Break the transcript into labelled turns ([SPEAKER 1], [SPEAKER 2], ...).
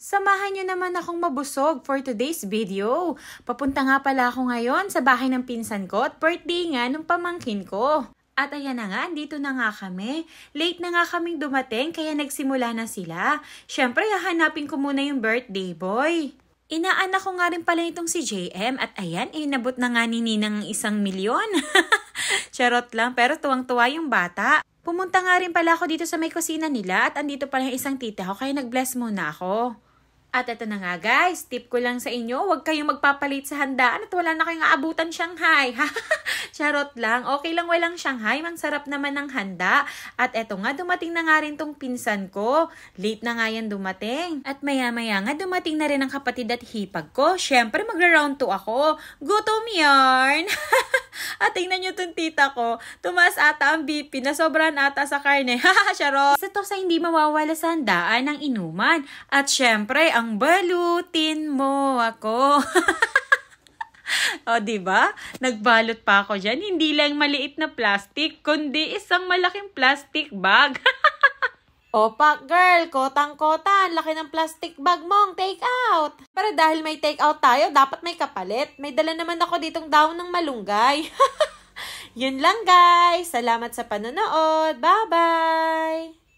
[SPEAKER 1] Samahan nyo naman akong mabusog for today's video. Papunta nga pala ako ngayon sa bahay ng pinsan ko at birthday nga ng pamangkin ko. At ayan na nga, dito na nga kami. Late na nga kaming dumating kaya nagsimula na sila. Siyempre, hahanapin ko muna yung birthday boy. Inaanak ko nga rin pala itong si JM at ayan, inabot na nga ni Ninang isang milyon. Charot lang, pero tuwang-tuwa yung bata. Pumunta nga rin pala ako dito sa may kusina nila at andito pala yung isang tita ko kaya nag-bless muna ako. At ito na nga guys, tip ko lang sa inyo, huwag kayong magpapalit sa handaan at wala na kayong aabutan Shanghai. Charot lang, okay lang walang Shanghai, mang sarap naman ng handa. At eto nga, dumating na nga rin tong pinsan ko. Late na nga yan dumating. At maya maya nga, dumating na rin ang kapatid at hipag ko. Siyempre, magra-round 2 ako. Gutom yarn! At tingnan nyo tong tita ko, tumaas ata ang BP na sobrang ata sa karne. Haha, charot! Isa to sa hindi mawawala sa handaan ng inuman. At syempre, ang balutin mo ako. o, di ba? Nagbalot pa ako diyan. Hindi lang maliit na plastic, kundi isang malaking plastic bag. Opa, girl, kotang-kota, laki ng plastic bag mong take out. Pero dahil may take out tayo, dapat may kapalit. May dala naman ako ditong daon ng malunggay. Yun lang guys. Salamat sa panonood. Bye-bye!